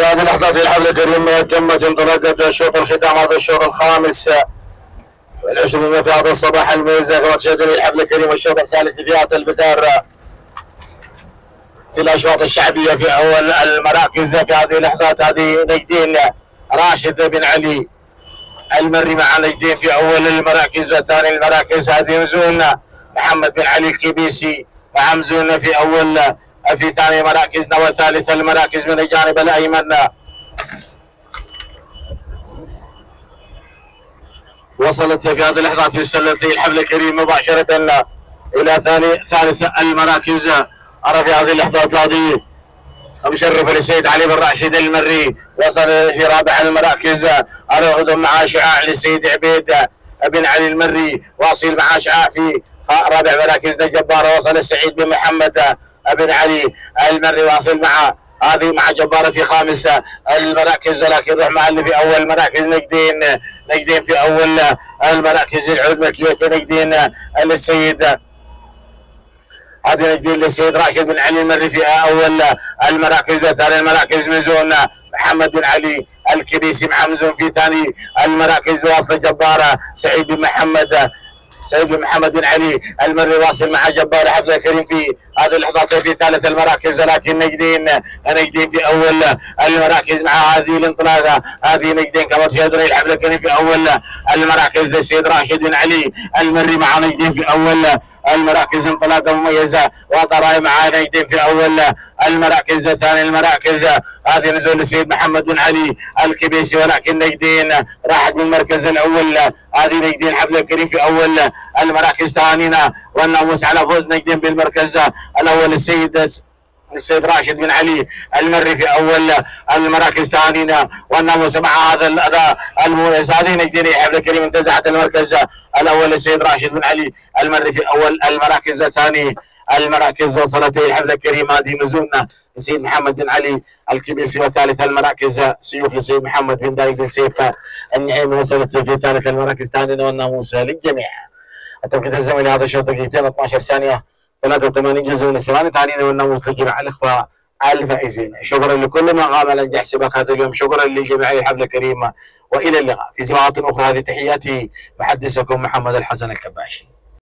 هذه اللحظات في الحفل الكريم تمت انطلاقة شوط الختام هذا الشوط الخامس. والعشرين في هذا الصباح الميزة كما تشاهدون الحفل الكريم والشوط الثالث في هذا البدار في الأشواط الشعبية في أول المراكز في هذه اللحظات هذه نجدين راشد بن علي المري مع نجدين في أول المراكز وثاني المراكز. هذه مزون محمد بن علي الكبيسي مع مزون في أول في ثاني مراكزنا وثالث المراكز من الجانب الأيمن. وصلت في هذه اللحظات في السله الحفل الكريم مباشرة إلى ثاني ثالث المراكز. أرى في هذه اللحظات هذه مشرف السيد علي بن راشد المري وصل في رابع المراكز. أرى مع شعاع للسيد عبيد بن علي المري واصل مع شعاع في رابع مراكزنا جبارة وصل السعيد بن محمد. بن علي المري واصل مع هذه مع جبارة في خامس المراكز لكن رحمة اللي في أول مراكز نجدين نجدين في أول المراكز العود مكية نجدين للسيد. هذه نجدين للسيد راشد بن علي المري في أول المراكز ثاني المراكز مزون محمد بن علي الكبيسي مع مزون في ثاني المراكز واصل جباره سعيد بن محمد سعيد بن محمد بن علي المري واصل مع جبار حفظ الكريم في هذه اللحظات في ثالث المراكز لكن نجدين نجدين في أول المراكز مع هذه الانطلاقة. هذه نجدين كما تشاهدون الحفل الكريم في أول المراكز للسيد راشد بن علي المري مع نجدين في أول المراكز. انطلاقة مميزة وطراي مع نجدين في أول المراكز. ثاني المراكز هذه نزول السيد محمد بن علي الكبيسي ولكن نجدين راحت من المركز الأول. هذه نجدين حفل الكريم في أول المراكز. ثانينا والناموس على فوز نجدين بالمركز الأول السيد السيد راشد بن علي المري في اول المراكز ثانينا والناموس مع هذا هذه نجدين حفل الكريم انتزعت المركز الأول السيد راشد بن علي المري في اول المراكز الثاني المراكز وصلت الحفل الكريم هذه نزولنا السيد محمد بن علي الكبيسي وثالث المراكز سيوف للسيد محمد بن دايد بن سيف النعيم وصلت في ثالث المراكز ثانيا والناموس للجميع التوقيت الزمني هذا الشوط دقيقتين 12 ثانية. 83 جزء من الثواني تعلينا والناموس لجميع الأخوة الفائزين شكرا لكل من قام على نجاح سباق هذا اليوم. شكرا لجميع الحفلة الكريمة. وإلى اللقاء. في سباقات أخرى. هذه تحياتي. محدثكم محمد الحسن الكباشي.